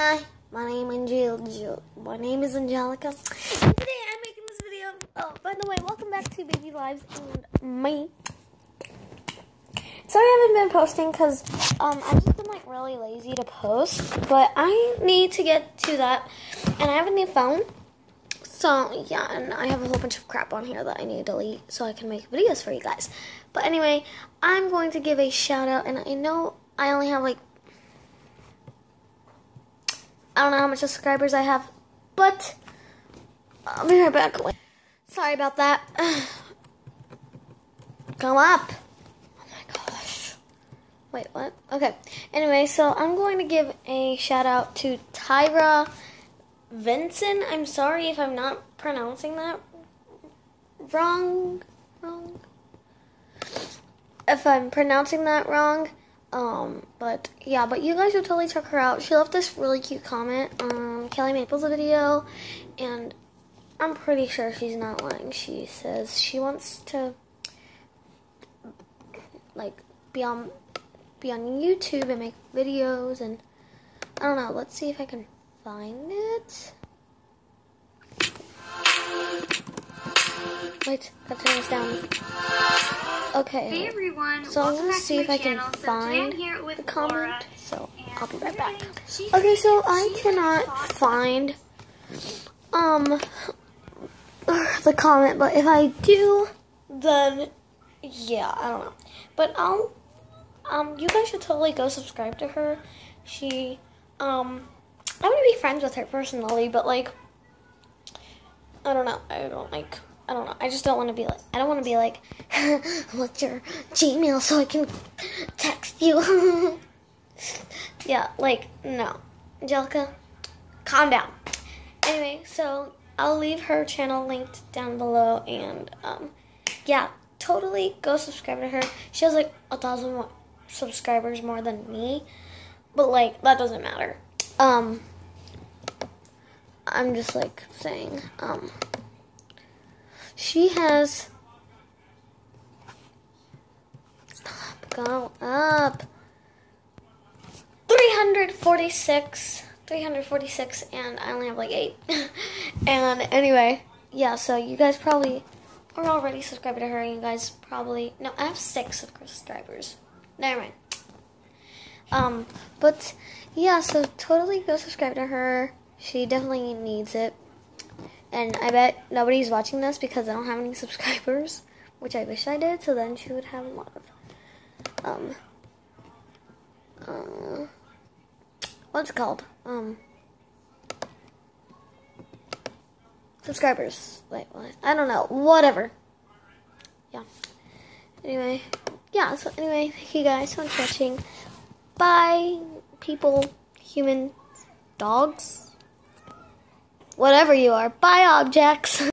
Hi, my name is Angel. My name is Angelica. And today I'm making this video. Oh, by the way, welcome back to Baby Alives and me. Sorry I haven't been posting because um, I've just been like really lazy to post, but I need to get to that, and I have a new phone. So yeah, and I have a whole bunch of crap on here that I need to delete so I can make videos for you guys. But anyway, I'm going to give a shout out, and I know I only have like I don't know how much subscribers I have, but I'll be right back. Sorry about that. Come up. Oh my gosh. Wait, what? Okay. Anyway, so I'm going to give a shout out to Tyra Vincent. I'm sorry if I'm not pronouncing that wrong. Wrong. If I'm pronouncing that wrong. Um, but yeah, but you guys should totally check her out. She left this really cute comment on Kelly Maples' video, and I'm pretty sure she's not lying. She says she wants to like be on be on YouTube and make videos, and I don't know. Let's see if I can find it. Wait, gotta turn this down. Okay. Hey everyone. So I'm gonna see if I can channel. find so the comment. So I'll be right back. Okay, so I cannot find um the comment, but if I do, then yeah, I don't know. But I'll um you guys should totally go subscribe to her. She um I want to be friends with her personally, but like I don't know. I don't like I don't know. I just don't want to be like, I don't want to be like, what's your Gmail so I can text you? yeah, like, no. Angelica, calm down. Anyway, so I'll leave her channel linked down below and, um, yeah, totally go subscribe to her. She has like a thousand subscribers more than me, but like, that doesn't matter. Um, I'm just like saying, um, she has. Stop, go up. 346. 346, and I only have like 8. and anyway, yeah, so you guys probably are already subscribed to her, you guys probably. No, I have 6 subscribers. Never mind. Um, but yeah, so totally go subscribe to her. She definitely needs it. And I bet nobody's watching this because I don't have any subscribers, which I wish I did, so then she would have a lot of, um, uh, what's it called? Um, subscribers. Wait, what? I don't know. Whatever. Yeah. Anyway, yeah, so anyway, thank you guys so much for watching. Bye, people, human, dogs whatever you are. Bye, objects.